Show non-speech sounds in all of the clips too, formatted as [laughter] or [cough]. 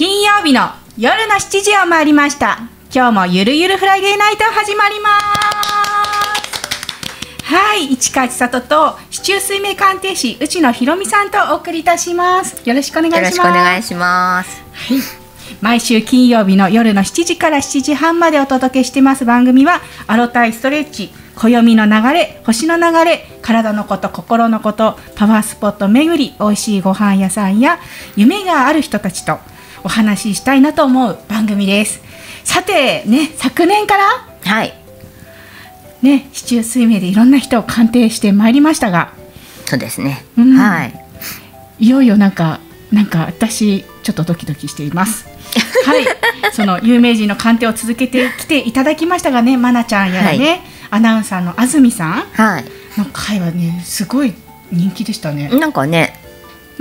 金曜日の夜の7時を回りました。今日もゆるゆるフライデーナイト始まります。はい市川千里と市中水明鑑定士内野ひろみさんとお送りいたします。よろしくお願いします。よろしくお願いします。はい。毎週金曜日の夜の7時から7時半までお届けしてます。番組はアロタイストレッチ暦の流れ星の流れ体のこと心のことパワースポット巡り美味しいご飯屋さんや夢がある人たちとお話ししたいなと思う番組です。さてね昨年からはい。ね市中水明でいろんな人を鑑定してまいりましたが。そうですね、うん。はい。いよいよなんかなんか私ちょっとドキドキしています。[laughs] はい、その有名人の鑑定を続けてきていただきましたがね、まなちゃんやらね、アナウンサーの安住さんはい。の回はね、すごい人気でしたね。なんかね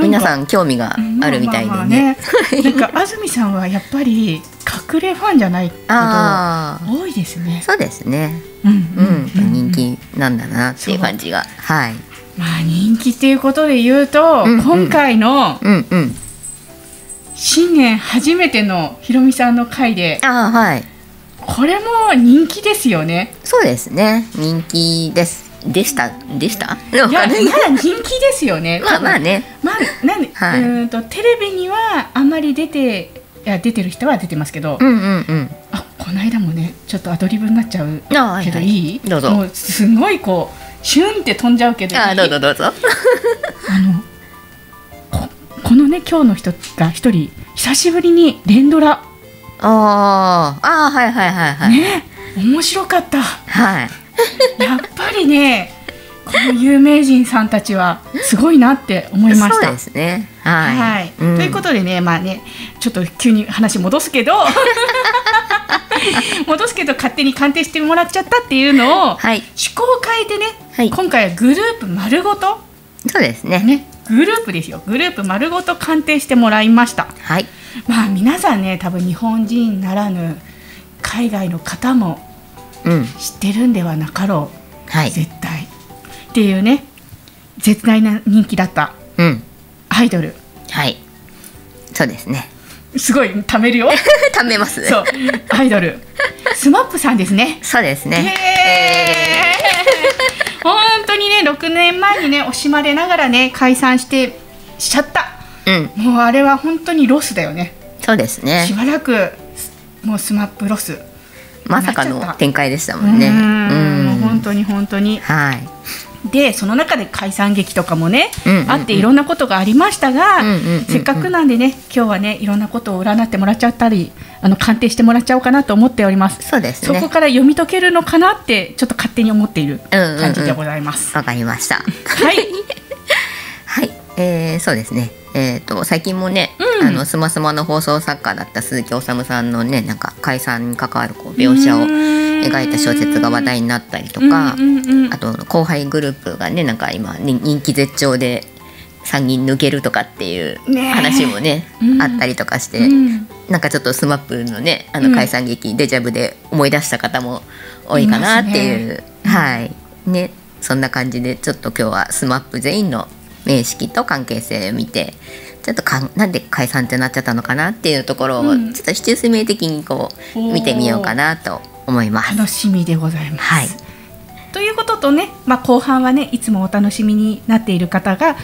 皆さんん興味があるみたいでね,、[laughs] なんか安住さんはやっぱり隠れファンじゃないけどああ多いですね。そうですね。うんうん、人気なんだなっていう感じが。はい。まあ人気っていうことで言うと、今回のうんうん。新年初めてのひろみさんの回で、ああはい。これも人気ですよね。そうですね。人気ですでした？でした？いや、まだ人気ですよね。[laughs] まあまあね。まあ、なんで、はい。うーんとテレビにはあんまり出て、いや出てる人は出てますけど、うんうんうん。あ、この間もね、ちょっとアドリブになっちゃうあはいはい。けどいい？どうぞ。もうすごいこうシュンって飛んじゃうけどああどうぞどうぞ。[laughs] あのここのね今日の人が一人久しぶりに連ドラ。あー。あーはいはいはいはい、ね、面白かった。はい [laughs] やっぱりね、この有名人さんたちはすごいなって思いました。そうで。すね。はい、はい、うん。ということでねまあねちょっと急に話戻すけど [laughs] 戻すけど勝手に鑑定してもらっちゃったっていうのをはい。趣向を変えてね、はい。今回はグループ丸ごとそうですね。ねグループですよ。グループ丸ごと鑑定してもらいました。はい。まあ皆さんね多分日本人ならぬ海外の方もうん知ってるんではなかろう。はい。絶対。っていうね絶大な人気だった。うん。アイドル。はい。そうですね。すごい貯めるよ。[laughs] 食べます。そう、アイドル。スマップさんですね。そうですね。へー本当にね、6年前にね、惜しまれながらね、解散してしちゃった。うん。もうあれは本当にロスだよね。そうですね。しばらく、もう SMAPロス。まさかの展開でしたうもん。ね本当に本当に。はい。で、その中で解散劇とかもね、うんうんうん。あっていろんなことがありましたが、うんうんうんうんせっかくなんでね、今日はね、いろんなことを占ってもらっちゃったり、あの鑑定してもらっちゃおうかなと思っております。そうですね。そこから読み解けるのかなってちょっと勝手に思っているうんうんうん。感じでございます。わかりました。はい、はい、えー、そうですね。えっ、と最近もね、うん。あのスマスマの放送作家だった鈴木おさむさんのね、なんか解散に関わるこう描写を描いた小説が話題になったりとか、うんうんうんあと後輩グループがね、なんか今に人気絶頂で3人抜けるとかっていう話もねうん。あったりとかして、うん。なんかちょっと SMAPのねあうん。の解散劇、デジャブで思い出した方も多いかなっていう、はい。ね。そんな感じでちょっと今日はスマップ全員の面識と関係性を見てちょっとかんなんで解散ってなっちゃったのかなっていうところを、うんちょっと市中水明的にこう見てみようかなと思います。楽しみでございます。はいということとね、まあ、後半はねいつもお楽しみになっている方が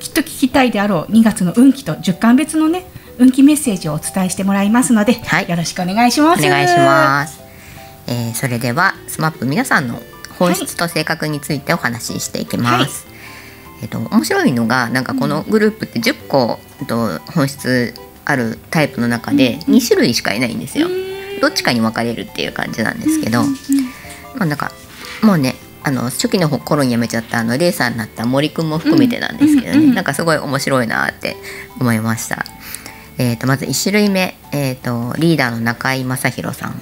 きっと聞きたいであろう2月の運気と10巻別のね運気メッセージをお伝えしてもらいますので、はいよろしくお願いします。お願いします。えーそれでは SMAP皆さんの本質と性格についてお話ししていきます。えっと面白いのがなんかこのグループって10個、えっと本質あるタイプの中で2種類しかいないんですよ。どっちかに分かれるっていう感じなんですけど、まあなんかもうねあの初期の頃に辞めちゃったあのレイさんになった森くんも含めてなんですけどね、うんなんかすごい面白いなって思いました。えー、とまず1種類目、えー、とリーダーの中井正弘さん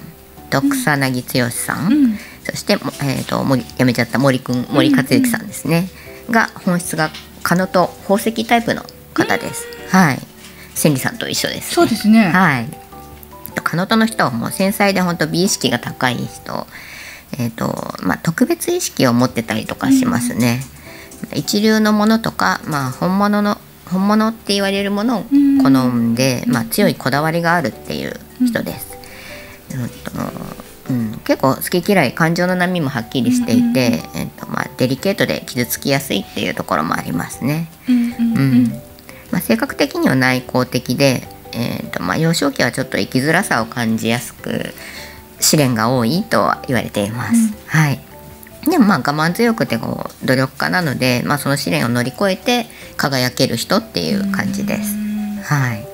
と草薙剛さん、うん。そして、もえー、と森辞めちゃった森くん森克之さんですね、が本質がカノと宝石タイプの方です。はい千里さんと一緒です、そうですね。はい。とカノトの人はもう繊細で本当美意識が高い人、えっ、とまあ特別意識を持ってたりとかしますね。一流のものとかまあ本物の本物って言われるものを好んで、まあ、強いこだわりがあるっていう人です。うんとうん、結構好き嫌い感情の波もはっきりしていて、デリケートで傷つきやすいっていうところもありますね。うんうんううん。んまあ、性格的には内向的で、えーとまあ、幼少期はちょっと生きづらさを感じやすく試練が多いとは言われています。うん。はい。でもまあ我慢強くてこう努力家なので、まあ、その試練を乗り越えて輝ける人っていう感じです。はい。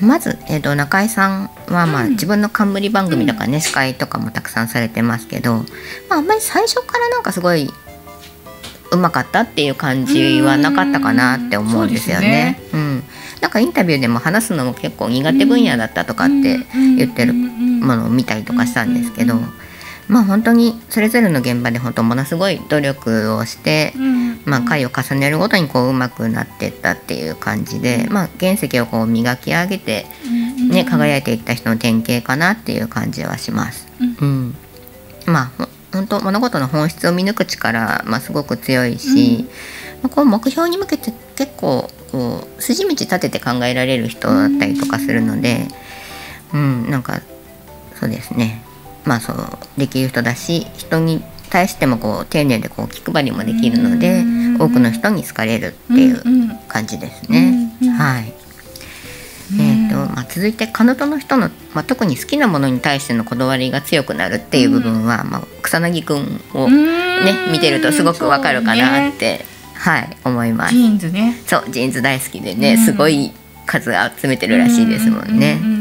まず、えー、と中井さんは、まあうん。自分の冠番組とかね、司会とかもたくさんされてますけど、まあ、あんまり最初からなんかすごいうまかったっていう感じはなかったかなって思うんですよね。うんなんかインタビューでも話すのも結構苦手分野だったとかって言ってるものを見たりとかしたんですけど、まあ本当にそれぞれの現場で本当ものすごい努力をして、まあ、回を重ねるごとにこう上手くなっていったっていう感じで、まあ、原石をこう磨き上げて、ね、輝いていった人の典型かなっていう感じはします。うん、まあほ本当物事の本質を見抜く力、まあ、すごく強いし、まあ、こう目標に向けて結構こう筋道立てて考えられる人だったりとかするので、うん、なんかそうですね。まあそうできる人だし人に対してもこう丁寧でこう気配りもできるのでうん。多くの人に好かれるっていう感じですね。うんうん。はいまあ、続いて彼女の人の、まあ、特に好きなものに対してのこだわりが強くなるっていう部分は、まあ、草薙くんをね、見てるとすごくわかるかなって、はい思います。ジ。ーンズね。そうジーンズ大好きでね、うん。すごい数集めてるらしいですもんね。うんうんうんうん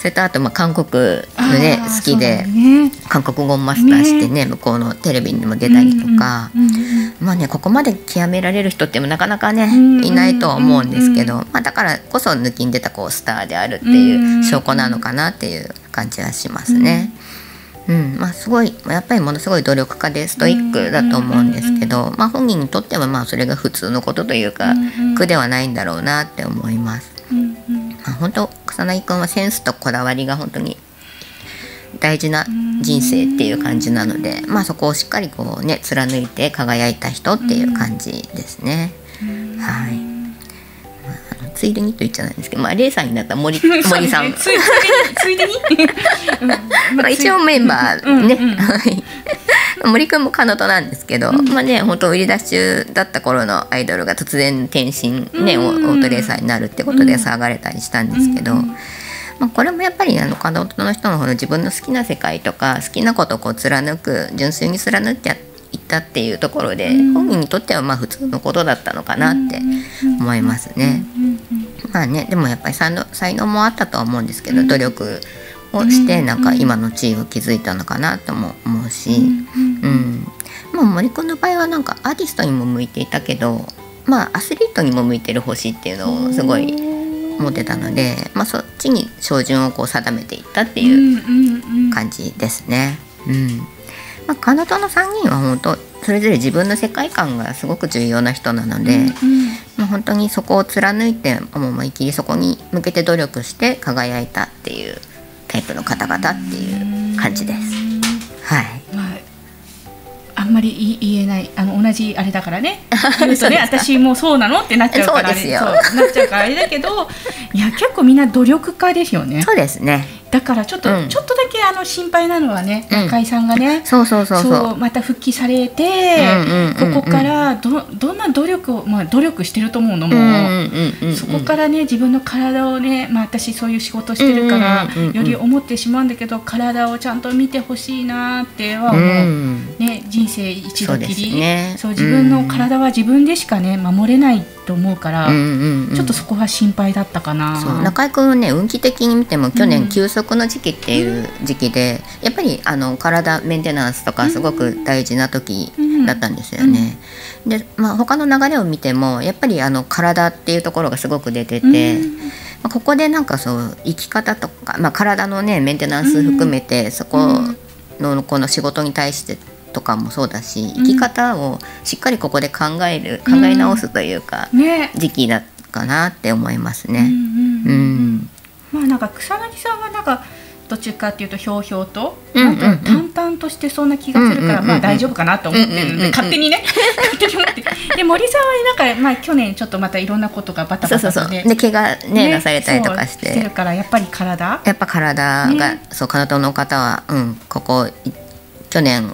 それとあとまあ韓国のね好きで、ね。韓国語をマスターしてね向こうのテレビにも出たりとか、うんうんうんまあねここまで極められる人ってなかなかね、うんいないとは思うんですけど、うんまあ、だからこそ抜きん出たこうスターであるっていう証拠なのかなっていう感じはしますね。うんまあ、すごいやっぱりものすごい努力家でストイックだと思うんですけど、まあ、本人にとってはまあそれが普通のことというか、苦ではないんだろうなって思います。あ、本当草薙くんはセンスとこだわりが本当に大事な人生っていう感じなので、まあ、そこをしっかりこうね貫いて輝いた人っていう感じですね。はい。ついでにと言っちゃないんですけど、まあ、レイさんになった森 [laughs] 森さん、ついついでに。う [laughs] んまあ、一応メンバーね、うん [laughs] 森くんも彼女なんですけど、まあね本当売り出し中だった頃のアイドルが突然転身ね、うんオートレーサーになるってことで騒がれたりしたんですけど、うんまあ、これもやっぱりあの彼女の人の方の自分の好きな世界とか好きなことをこう貫く純粋に貫いていったっていうところで、うん。本人にとってはまあ普通のことだったのかなって思いますね。まあねでもやっぱり才能才能もあったとは思うんですけど、努力をしてなんか今の地位を築いたのかなとも思うし、うんうんまあ、森君の場合はなんかアーティストにも向いていたけど、まあ、アスリートにも向いてる星っていうのをすごい持ってたので、まあ、そっちに照準をこう定めていったっていううん。感じですね。うんまあ、彼女の3人は本当それぞれ自分の世界観がすごく重要な人なので、うんまあ、本当にそこを貫いてもう思いっきりそこに向けて努力して輝いたっていうタイプの方々っていう感じです。はい。まああんまり言えないあの同じあれだからね。[laughs] 言うとね私もうそうなの？ってなっちゃうからそうなっちゃうからあれだけどいや結構みんな努力家ですよね。そうですね。だからちょっと、うん。ちょっとだけあの心配なのはねうん。中井さんがね、そうそうそうそう。また復帰されて、ここからどどんな努力を、まあ、努力してると思うのも、そこからね自分の体をね、まあ、私そういう仕事してるから、より思ってしまうんだけど体をちゃんと見てほしいなっては思う、うん。ね、人生一度きり。そうね。そう自分の体は自分でしかね守れないと思うから、うんうんうん。ちょっとそこは心配だったかな。中居君はね運気的に見ても去うん。年休息の時期っていう時期で、やっぱりあの体メンテナンスとかすごく大事な時だったんですよね。で、まあ、他の流れを見てもやっぱりあの体っていうところがすごく出てて、うん。まあ、ここでなんかそう生き方とか、まあ、体のねメンテナンス含めて、そこのこの仕事に対してとかもそうだし生き方をしっかりここで考える考え直すというか、ね。時期だかなって思いますうんね。ううんうん。ん。まあなんか草薙さんはなんかどっちかっていうとひょうひょうと、うんうんうん。なんか淡んとしてそうな気がするから、うんうんうんうん。まあ大丈夫かなと思ってるんで、うんうんうんうん。勝手にね [laughs] 勝手に思って。で森さんはなんかまあ去年ちょっとまたいろんなことがバタバタとねそうで怪我ねなされたりとかしそうしてるてからやっぱり体？やっぱ体が、ね。そう体の方はうんここい去年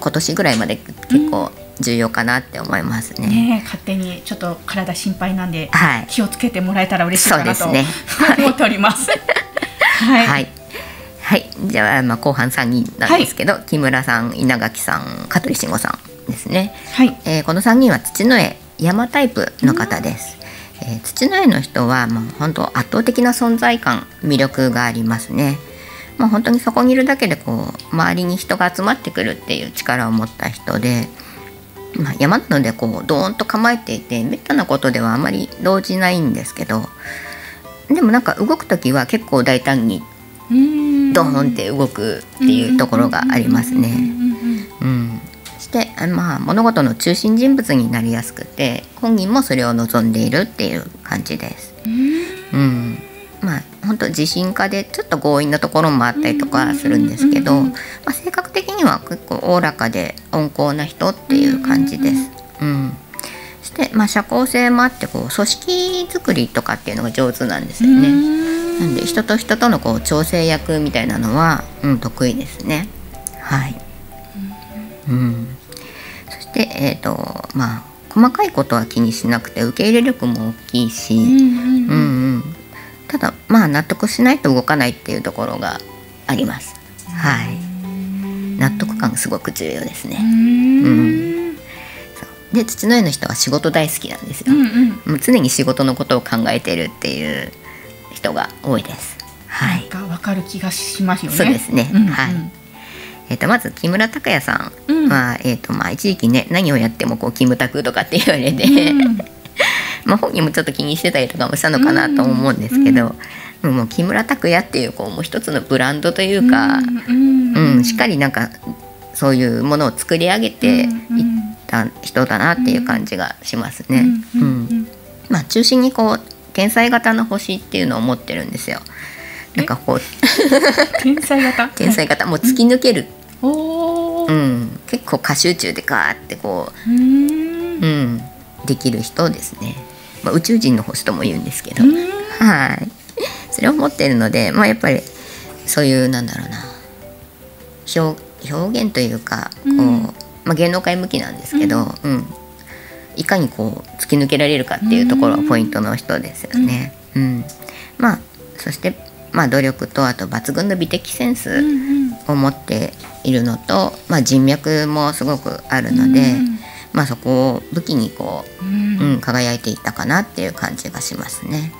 今年ぐらいまで結構重要かなって思いますね。ね勝手にちょっと体心配なんではい気をつけてもらえたら嬉しいかなと、ね [laughs] 思っております。はい、はい。はい、じゃあ、まあ、後半三人なんですけど、木村さん、稲垣さん、香取慎吾さんですね。はいえーこの三人は土の絵山タイプの方です。えー土の絵の人は、もう本当圧倒的な存在感、魅力がありますね。まあ、本当にそこにいるだけで、こう、周りに人が集まってくるっていう力を持った人で。まあ、山なので、こう、ドーンと構えていて、めったなことではあまり動じないんですけど。でも、なんか動く時は結構大胆にドーンって動くっていうところがありますね。うん、そしてあまあ物事の中心人物になりやすくて本人もそれを望んでいるっていう感じです。うん、まあ本当自信家でちょっと強引なところもあったりとかするんですけど、まあ、性格的には結構おおらかで温厚な人っていう感じです。うんそして、まあ、社交性もあってこう組織作りとかっていうのが上手なんですよね。なんで人と人とのこう調整役みたいなのは、うん、得意ですね。はい。うん。そしてえっ、とまあ細かいことは気にしなくて受け入れ力も大きいし、うんうん。ただまあ納得しないと動かないっていうところがあります。はい。納得感がすごく重要ですね。うんで土の絵の人は仕事大好きなんですよ。うんうんもう常に仕事のことを考えてるっていう人が多いです。はい。なんかわかる気がしますよね。そうですねうんうんはいえー、とまず木村拓哉さんうんは、えーとまあ、一時期ね何をやってもこうキムタクとかって言われて、うん [laughs] まあ本人もちょっと気にしてたりとかもしたのかなと思うんですけど、もう木村拓哉っていうこうもう一つのブランドというか、うんうんしっかりなんかそういうものを作り上げていった人だなっていう感じがしますね。うんうんまあ、中心にこう天才型の星っていうのを持ってるんですよ。なんかこう [laughs] 天才型？[laughs] 天才型。もう突き抜ける、う。ん、結構過集中でガーってこうん。う、うん、できる人ですね、まあ、宇宙人の星とも言うんですけど、はい。それを持ってるので、まあ、やっぱりそういうなんだろうな。表表現というかこう、うんまあ、芸能界向きなんですけど、うん。いかにこう突き抜けられるかっていうところがポイントの人ですよね。うん。まあそして、まあ、努力とあと抜群の美的センス、うんを持っているのと、まあ、人脈もすごくあるので、うんまあ、そこを武器にこう、うんうん、輝いていったかなっていう感じがしますね。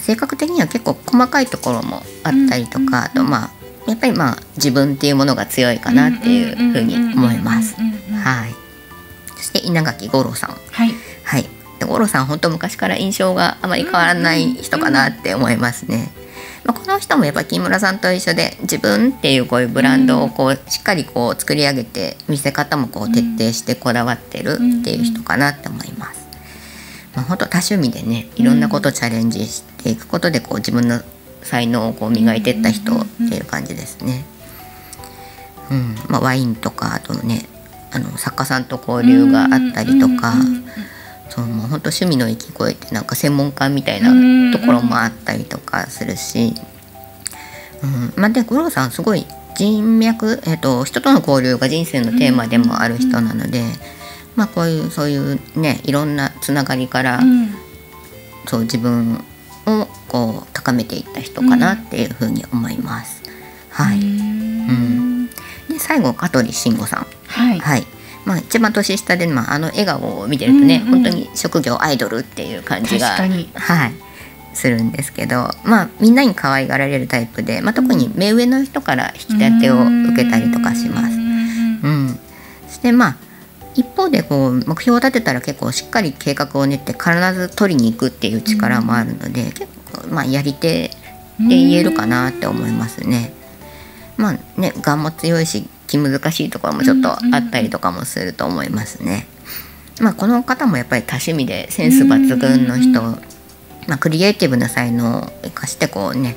性格的には結構細かいところもあったりとか、あとまあやっぱりまあ自分っていうものが強いかなっていうふうに思います。はい。そして稲垣吾郎さん。はい。はい。で五郎さん本当昔から印象があまり変わらない人かなって思いますね。まあ、この人もやっぱ木村さんと一緒で自分っていうこういうブランドをこうしっかりこう作り上げて見せ方もこう徹底してこだわってるっていう人かなって思います。まあ、本当多趣味でねいろんなことをチャレンジしていくことでこう自分の才能をこう磨いていった人っていう感じですね。うん。まあ、ワインとかあとねあの作家さんと交流があったりとか、そうもう本当趣味の域越えてなんか専門家みたいなところもあったりとかするし、うん。まあ、で五郎さんすごい人脈、えっと人との交流が人生のテーマでもある人なので、まあ、こういうそういうねいろんなつながりから、うん。そう自分をこう高めていった人かなっていうふうに思います。はい、うん。で最後香取慎吾さん。はい。はい。まあ一番年下で、まあ、あの笑顔を見てるとね、うんうん本当に職業アイドルっていう感じがはい。するんですけどまあみんなに可愛がられるタイプで、まあ、特に目上の人から引き立てを受けたりとかします。うん、そしてまあ一方でこう目標を立てたら結構しっかり計画を練って必ず取りに行くっていう力もあるので、結構まあやり手って言えるかなって思いますね。まあねがも強いし気難しいところもちょっとあったりとかもすると思いますね。まあこの方もやっぱり多趣味でセンス抜群の人、まあ、クリエイティブな才能を生かしてこうね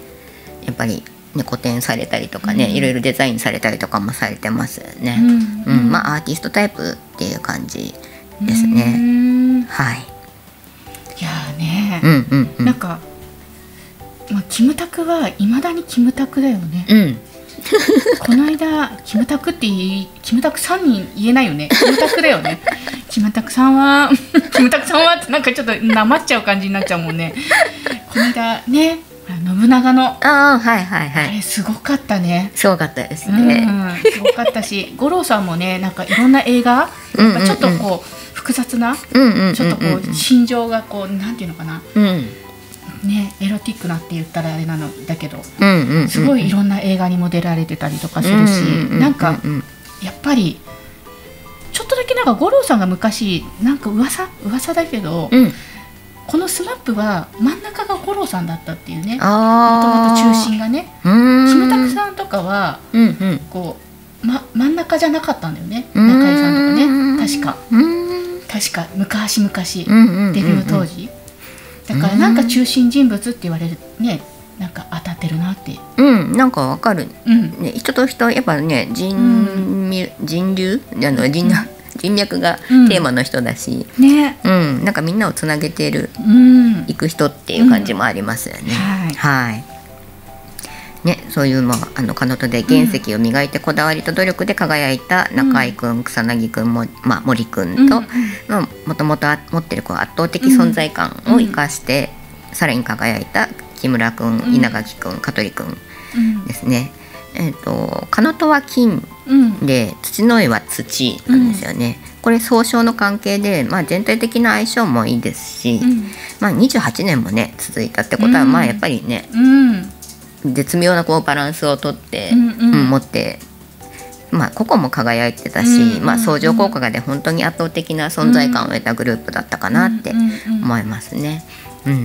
やっぱりね、個展されたりとかね、うんいろいろデザインされたりとかもされてますよね。ううんんまあアーティストタイプっていう感じですうね。んいはい。やーねう、んうんうん。なんか、まあ、キムタクはいまだにキムタクだよね。うん。[laughs] この間キムタクってキムタクさんに言えないよね。キムタクだよね。[laughs] キムタクさんは [laughs] キムタクさんはってなんかちょっとなまっちゃう感じになっちゃうもんね。この間ね、あ信長のああはいはいはあい。れすごかったね。すごかったですうね。ん、すごかったし、[laughs] 五郎さんもね、なんかいろんな映画、ちょっとこう複雑な。ちょっとこう心情がこうなんていうのかな、うんね、エロティックなって言ったらあれなのだけど。すごいいろんな映画にも出られてたりとかすうんるし、ううなんかうんやっぱりちょっとだけなんか五郎さんが昔なんか噂噂だけど、うん。このスマップは真ん中が五郎さんだったっていうね。もと。もと中心がね、うーん。キムタクさんとかはうんうん。こう、ま、真ん中じゃなかったんだよね中井さんとかね確か。確か昔々うんうんうん。デビュー当。時だからなんか中心人物って言われるねなんか当たってるなってうん、なんかわかる。うんね、人と人やっぱね人,、み人流？あの人人脈がうん。テーマの人だし、ね。うん。なんかみんなをつなげているうん。いく人っていう感じもありますよね。はいはい。ね、そういう、まあ、あの彼女で原石を磨いてこだわりと努力で輝いた中井くん、草薙くんも、まあ、森くんと、うん。まあ、もともと持ってるこう圧倒的存在感を生かして、さらに輝いた木村くんうん。稲垣くん香取くんうんですね。えっ、と彼女は金うん。で土の上は土なんですよね。これ総称の関係で、まあ、全体的な相性もいいですし、うん。まあ、28年もね続いたってことは、うん。まあやっぱりねうん。絶妙なこうバランスをとって、うんうん。うん持って。まあ、個々も輝いてたし、うんうんまあ、相乗効果がで本当に圧倒的な存在感を得たグループだったかなってうんうん。思いますね。うん。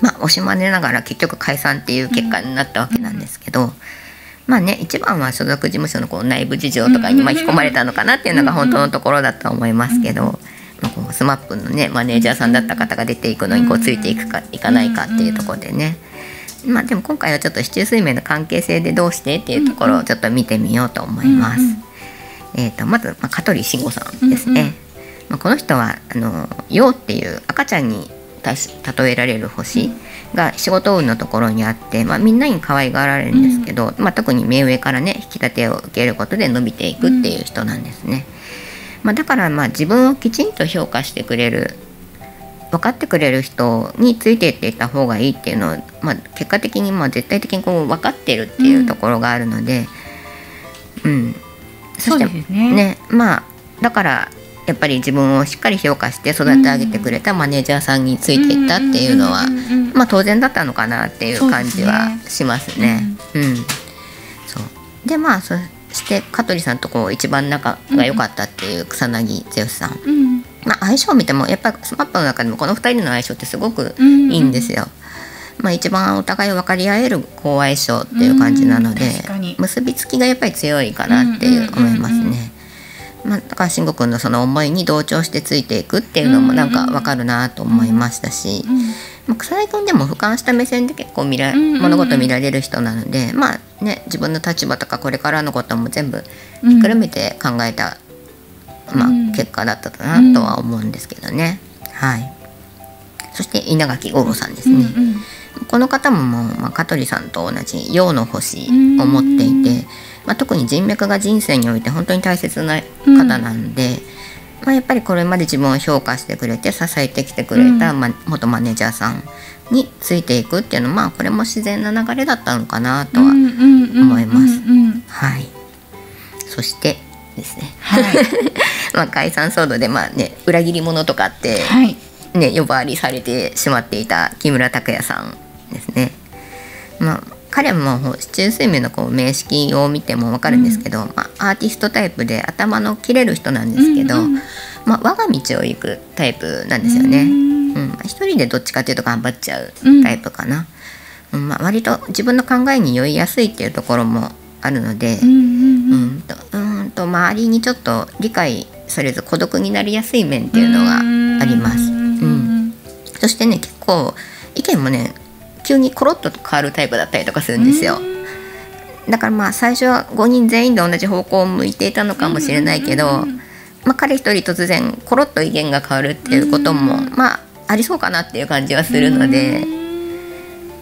まあ、惜しまれながら結局解散っていう結果になったわけなんですけど、まあね一番は所属事務所のこう内部事情とかに巻き込まれたのかなっていうのが本当のところだと思いますけど、まあ、こうスマップのねマネージャーさんだった方が出ていくのにこうついていくかいかないかっていうところでね。まあでも今回はちょっと市中水面の関係性でどうしてっていうところをちょっと見てみようと思います。えー、とまず、まあ、香取慎吾さんですね、まあ、この人はあの陽っていう赤ちゃんに例えられる星が仕事運のところにあって、まあ、みんなに可愛がられるんですけど、まあ、特に目上からね引き立てを受けることで伸びていくっていう人なんですね。まあ、だからまあ自分をきちんと評価してくれる分かってくれる人についていっていった方がいいっていうのを、まあ、結果的にまあ絶対的にこう分かってるっていうところがあるので、うん。そそうしてですね。ねまあだからやっぱり自分をしっかり評価して育て上げてくれたマネージャーさんについていったっていうのは、まあ当然だったのかなっていう感じはしますね。うん。そう。でまあそして香取さんとこう一番仲が良かったっていう草薙剛さん、うん。まあ、相性を見てもやっぱりスマップの中でもこの2人の相性ってすごくうんいいんですよ。まあ、一番お互い分かり合える好相性っていう感じなので結びつきがやっぱり強いかなっていう思いますね。まあ、だから慎吾君のその思いに同調してついていくっていうのもなんか分かるなと思いましたし、うんまあ、草薙君でも俯瞰した目線で結構見ら、うんうんうん物事見られる人なのでまあね自分の立場とかこれからのことも全部うんひっくるめて考えた、まあうん。結果だったかなとは思うんですけどね。はい。そして稲垣吾郎さんですね。うんうん。この方ももう、まあ、香取さんと同じ陽の星を持っていて、まあ、特に人脈が人生において本当に大切な方なんで、まあ、やっぱりこれまで自分を評価してくれて支えてきてくれた、うん。まあ、元マネージャーさんについていくっていうのはまあこれも自然な流れだったのかなとは、うんうんうん思います。うんうん。はい。そしてですね、はい。[laughs] まあ、解散騒動でまあね裏切り者とかってはい。ね、呼ばわりされてしまっていた木村拓哉さんですね。まあ彼も中水面のこう名式を見ても分かるんですけど、まあ、アーティストタイプで頭の切れる人なんですけど、うんうんまあ、我が道を行くタイプなんですよね。ううん。んまあ一人でどっちかというと頑張っちゃうタイプかな。うん。まあ、割と自分の考えに酔いやすいっていうところもあるので、うんうんううんんとうーんと周りにちょっと理解されず孤独になりやすい面っていうのがあります。うん。うん。そしてね結構意見もね急にコロッと変わるタイプだったりとかするんですよ。だからまあ最初は5人全員で同じ方向を向いていたのかもしれないけど、まあ、彼一人突然コロッと意見が変わるっていうことも、うんまあありそうかなっていう感じはするので、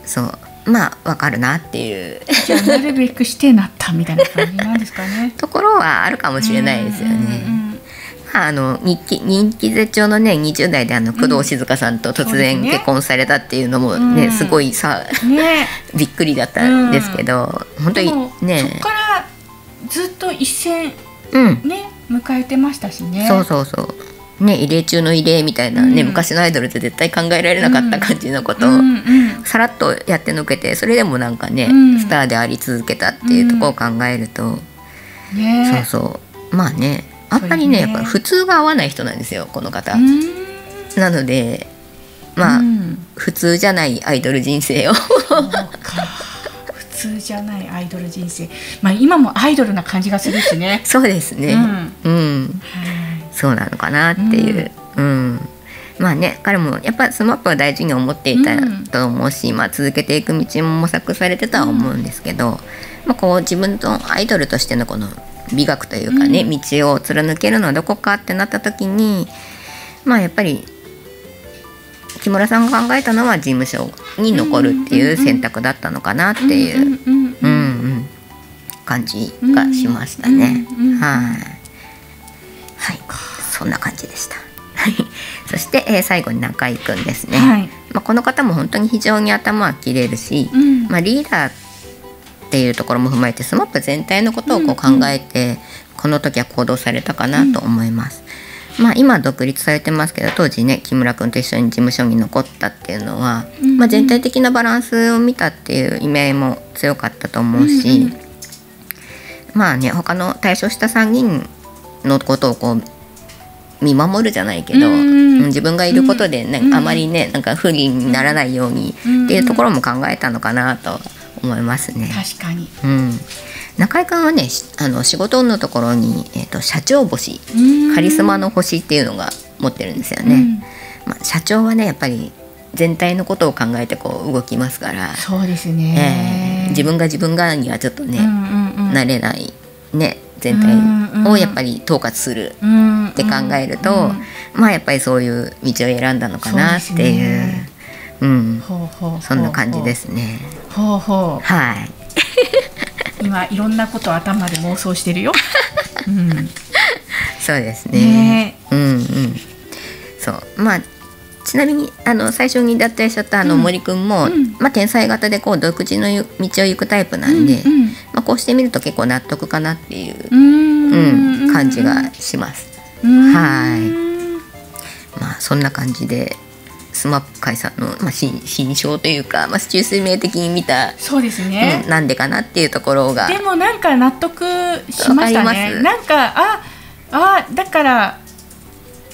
そう。まあわかるなっていう。じゃあなるべくしてなったみたいな感じなんですかね。[laughs] ところはあるかもしれないですよね。あ、あの人気人気絶頂のね20代であの工藤静香さんと突然結婚されたっていうのもね、うん。すごいさうんね。[laughs] びっくりだったんですけど、本当にでもそねこからずっと一線うん。ね迎えてましたしね。そうそうそう。ね、異例中の異例みたいなね、うん。昔のアイドルって絶対考えられなかった感じのことを、うんうん。さらっとやってのけてそれでもなんかね、うん。スターであり続けたっていうところを考えると、ね。そうそう。まあねあんまりねね。やっぱ普通が合わない人なんですよこの方。うん。なのでまあ、うん。普通じゃないアイドル人生を。普通じゃないアイドル人生。まあ今もアイドルな感じがするしね。[laughs] そうですね、うん。はい。そうなのかなっていう、うん。まあね彼もやっぱ SMAP は大事に思っていたうん。と思うし、まあ、続けていく道も模索されてたは思うんですけど、まあ、こう自分とアイドルとしてのこの美学というかね、うん道を貫けるのはどこかってなった時にまあやっぱり木村さんが考えたのは事務所に残るっていう選択だったのかなっていう。感じがしましたね。はい。はい、そんな感じでした。は [laughs] いそして、えー最後に中井くんですね。はいまあこの方も本当に非常に頭は切れるし、うんまあリーダーっていうところも踏まえてスマップ全体のことをこう考えて、この時は行動されたかなと思います。まあ今独立されてますけど当時ね木村君と一緒に事務所に残ったっていうのは、うんまあ、全体的なバランスを見たっていう意味合いも強かったと思うし、うんうん。まあね他の対象した3人のことをこう見守るじゃないけど、うんうん。自分がいることでね、うんあまりねなんか不利にならないようにうんっていうところも考えたのかなと思いますね。確かに。うん、中井君はねしあの仕事のところに、えー、と社長星カリスマの星っていうのが持ってるんですよね。うん。まあ、社長はねやっぱり全体のことを考えてこう動きますから、そうですえねー自分が自分側にはちょっとね、なれないね全体をやっぱり統括するうんって考えると、まあやっぱりそういう道を選んだのかなっていう。ねうん。そんな感じですね。ほうほはい。う [laughs] 今いろんなことを頭で妄想してるよ、うん、そうですね。ね。うんうん。そう。まあちなみにあの最初に脱退しちゃったあのうん。森くんも、うん。まあ天才型でこう独自のゆ道を行くタイプなんで、うんまあこうしてみると結構納得かなっていう、うん。うん、感じがします。うん。はい。まあそんな感じでスマップ解散の、まあ、新新章というか、まあ、中水明的に見た、そうですね。うん、なんでかなっていうところがでもなんか納得しましたね。なんかああだから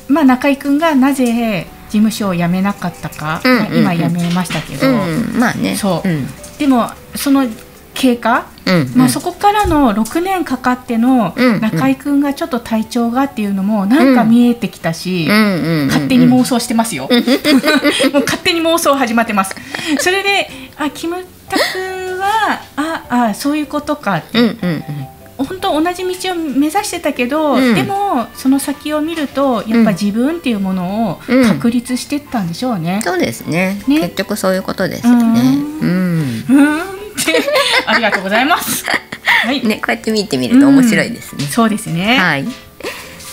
まあ中井くんがなぜ事務所を辞めなかったか、うんうんうん。今辞めましたけど、うん、まあね。そう。うん。でもその経過、うんまあ、そこからの6年かかってのうんうん。中井くんがちょっと体調がっていうのもなんか見えてきたし、うん。うんうんうん勝手に妄想してますよ。[laughs] もう勝手に妄想始まってます。それで、あ、キムタクは、あ、あ、そういうことか。って。うんうんうん。本当同じ道を目指してたけど、うん。でもその先を見るとやっぱ自分っていうものをうん確立してったんでしょうね。そうですね。ね。結局そういうことですよね。ううん [laughs] ありがとうございます。はい、ねこうやって見てみると面白いですね、そうですね。はい、はい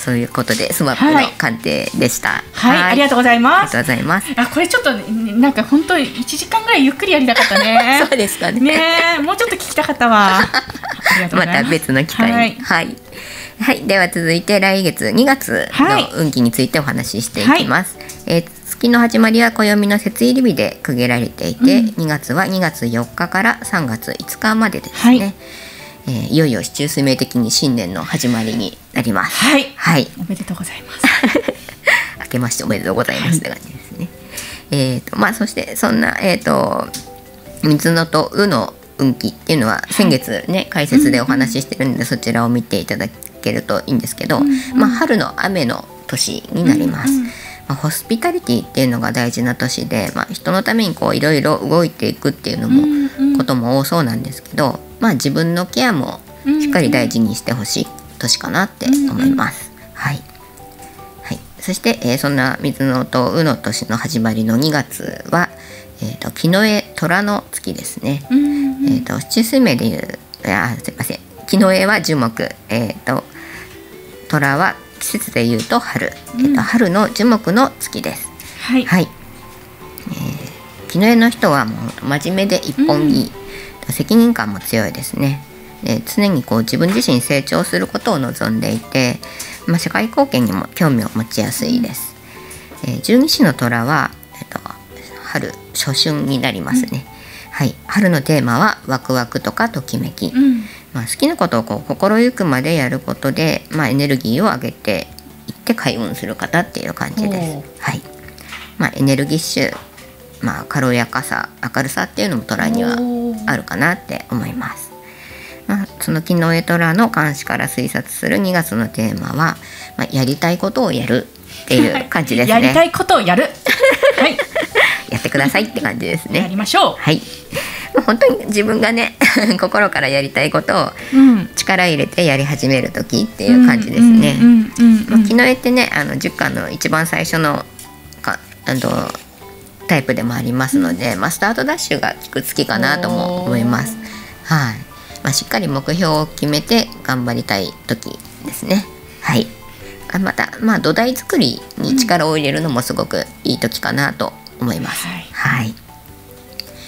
そういうことでスマップの鑑定でした。ありがとうございあります。がとうございます。あ、これちょっとねなんか本当一時間ぐらいゆっくりやりたかったね。[laughs] そうですかね。ねえ、もうちょっと聞きたかったわ。ます。また別の機会に。はい。はい、はい。では続いて来月2月はい。の運気についてお話ししていきます、えー月の始まりは暦の節入り日で区切られていて、うん。2月は2月4日から3月5日までですはい。ね、えーいよいよ市中水明的に新年の始まりになります。はい、はい。おめでとうございます。[laughs] 明けましておめでとうございます。って感じです。ね。えっ、とまあそしてそんなえっ、と水野とうの運気っていうのは先月ね、解説でお話ししてるんで、そちらを見ていただけるといいんですけど、うんうんまあ春の雨の年になります。うんうんまあ、ホスピタリティっていうのが大事な年で、まあ、人のためにこういろいろ動いていくっていうのも、うんうんことも多そうなんですけど、まあ自分のケアもしっかり大事にしてほしい年かなって思います。はい。はい。そして、えーそんな水のとうの年の始まりの2月は、えっ、と木の絵虎の月ですね。うんうんえっ、と七水名でいうあすいません。木の絵は樹木、えっ、と虎は季節でいうと春、えっ、と春の樹木の月です。はい。はい。えー木の絵の人はもう真面目で一本気、責任感も強いですね。で常にこう自分自身成長することを望んでいて、まあ、社会貢献にも興味を持ちやすいです。えー十二支の虎は、えっと春初春になりますね。はい、春のテーマはワクワクとかときめき。うん。まあ、好きなことをこう心ゆくまでやることで、まあ、エネルギーを上げていって開運する方っていう感じです。はいまあ、エネルギッシュ、まあ、軽やかさ明るさっていうのも虎にはあるかなって思います。まあ、その木の絵虎の監視から推察する2月のテーマは、まあ、やりたいことをやるっていう感じですね。やりたいことをやる。[laughs] はい。やってくださいって感じですやね。りましょはい。まあ本当に自分がね [laughs] 心からやりたいことをう。うん。力入れてやり始める時っていう感じですね。木の絵ってねあの10巻の一番最初のかあのタイプでもありますので、まあ、スタートダッシュが効く月かなとも思います。はいまあ、しっかり目標を決めて頑張りたい時ですね。はいあまた、まあ、土台作りに力を入れるのもすごくいい時かなと思います。はいはい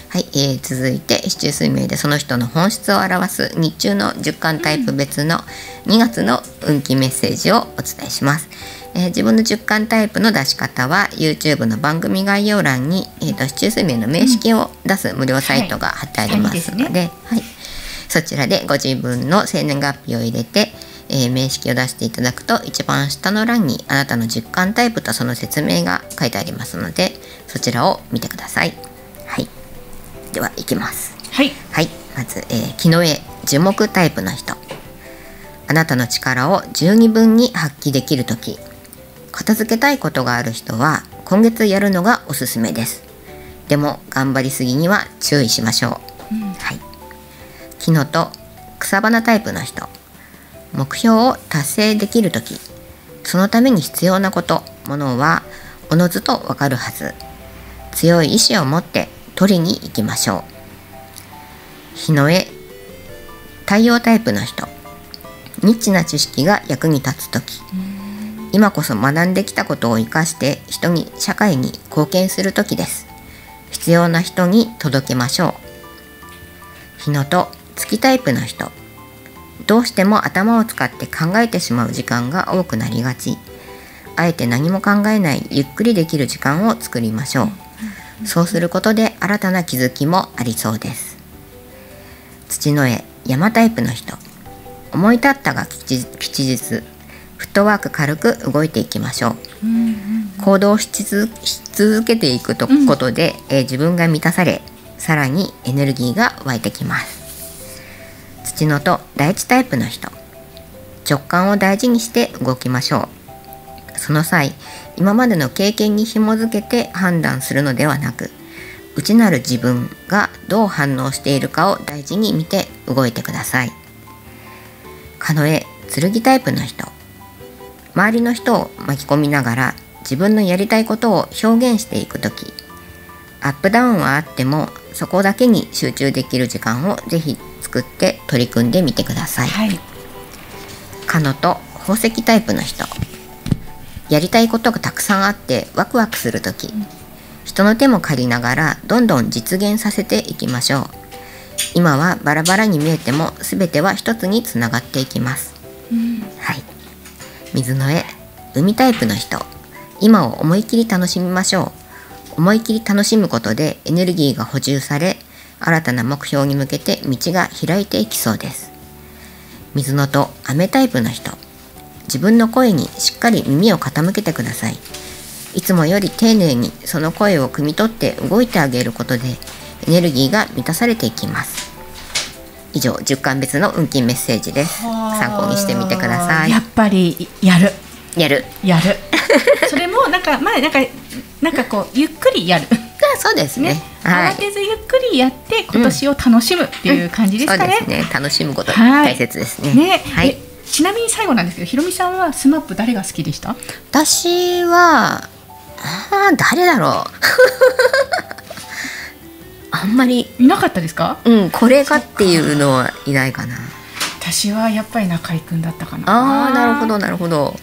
はい、えー続いて市中水明でその人の本質を表す日中の10巻タイプ別の2月の運気メッセージをお伝えします。えー自分の10巻タイプの出し方は YouTube の番組概要欄に、えー、と市中水明の名式を出す無料サイトが貼ってありますので,、はいそちらでご自分の生年月日を入れて、えー名式を出していただくと一番下の欄にあなたの10巻タイプとその説明が書いてありますのでそちらを見てください。はいでは行きます。はい。はい、まず、えー、木の絵樹木タイプの人。あなたの力を十二分に発揮できるとき、片付けたいことがある人は今月やるのがおすすめです。でも頑張りすぎには注意しましょう。はい。木のと草花タイプの人。目標を達成できるとき、そのために必要なこと、ものはおのずとわかるはず。強い意志を持って取りに行きましょう。日の絵。太陽タイプの人。ニッチな知識が役に立つ時。今こそ学んできたことを生かして人に社会に貢献する時です。必要な人に届けましょう。日のと。月タイプの人。どうしても頭を使って考えてしまう時間が多くなりがち。あえて何も考えないゆっくりできる時間を作りましょう。そうすることで新たな気づきもありそうです。土の絵山タイプの人。思い立ったが吉吉日。フットワーク軽く動いていきましょう。行動し続し続けていくとことで、えー自分が満たされさらにエネルギーが湧いてきます。土のと第一タイプの人。直感を大事にして動きましょう。その際今までの経験に紐づけて判断するのではなく内なる自分がどう反応しているかを大事に見て動いてください。カノエ剣タイプの人。周りの人を巻き込みながら自分のやりたいことを表現していく時。アップダウンはあってもそこだけに集中できる時間をぜひ作って取り組んでみてください。はい。カノと宝石タイプの人。やりたいことがたくさんあってワクワクする時人の手も借りながらどんどん実現させていきましょう。今はバラバラに見えても全ては一つにつながっていきます、はい。水の絵海タイプの人。今を思い切り楽しみましょう。思い切り楽しむことでエネルギーが補充され新たな目標に向けて道が開いていきそうです。水のと雨タイプの人。自分の声にしっかり耳を傾けてくださいいつもより丁寧にその声を汲み取って動いてあげることでエネルギーが満たされていきます。以上10巻別の運気メッセージです。参考にしてみてください。やっぱりやる。やる。やる。[laughs] それもなんかまあなんかなんかこうゆっくりやる。そうですね。慌てずゆっくりやって今年を楽しむっていう感じですかね。そうですね。楽しむことはい。大切ですね。ね、はい。えちなみに最後なんですけど、ひろみさんはスマップ誰が好きでした？私はあー誰だろう [laughs] あんまりいなかったですか？うんこれがっていうのはいないかな私はやっぱり中居くんだったかな。ああなるほどなるほど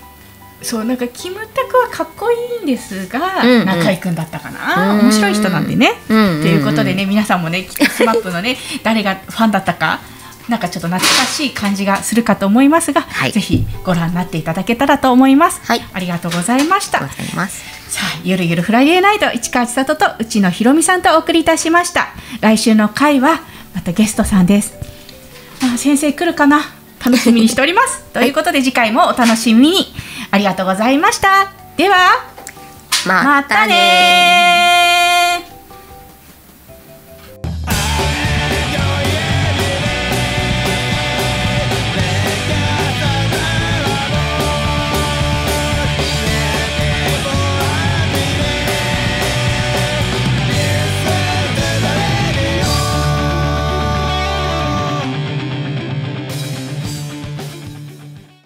そうなんかキムタクはかっこいいんですが、うんうん中居くんだったかな。うん面白い人なんでね。うんうんうんということでね皆さんもねきっとスマップのね [laughs] 誰がファンだったかなんかちょっと懐かしい感じがするかと思いますが、はいぜひご覧になっていただけたらと思います。はいありがとうございました。ゆるゆるフライデーナイト市川千里と内野ひろみさんとお送りいたしました。来週の回はまたゲストさんです。あ先生来るかな？楽しみにしております。ということで次回もお楽しみに。ありがとうございました。ではままたね